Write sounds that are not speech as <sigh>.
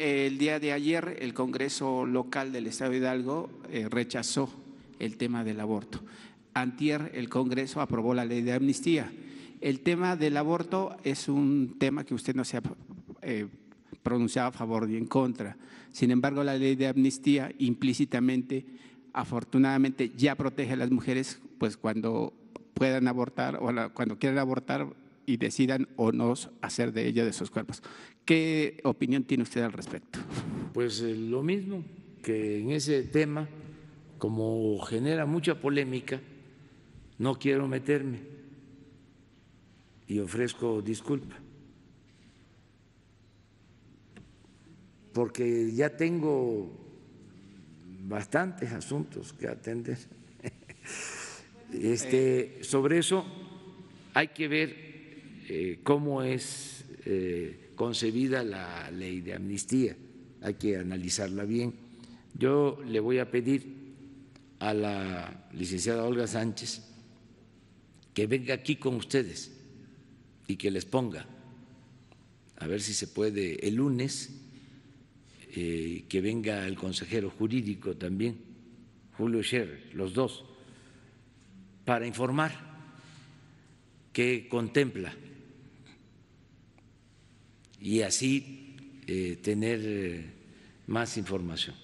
el día de ayer el Congreso local del Estado de Hidalgo eh, rechazó el tema del aborto. Antier el Congreso aprobó la ley de amnistía. El tema del aborto es un tema que usted no se ha eh, pronunciado a favor ni en contra. Sin embargo, la ley de amnistía implícitamente, afortunadamente, ya protege a las mujeres, pues cuando puedan abortar o cuando quieran abortar y decidan o no hacer de ella de sus cuerpos. ¿Qué opinión tiene usted al respecto? Pues eh, lo mismo que en ese tema, como genera mucha polémica, no quiero meterme y ofrezco disculpa, porque ya tengo bastantes asuntos que atender. <laughs> Este, sobre eso hay que ver cómo es eh, concebida la ley de amnistía, hay que analizarla bien. Yo le voy a pedir a la licenciada Olga Sánchez que venga aquí con ustedes y que les ponga, a ver si se puede el lunes, eh, que venga el consejero jurídico también, Julio Scherer, los dos, para informar qué contempla y así eh, tener eh, más información.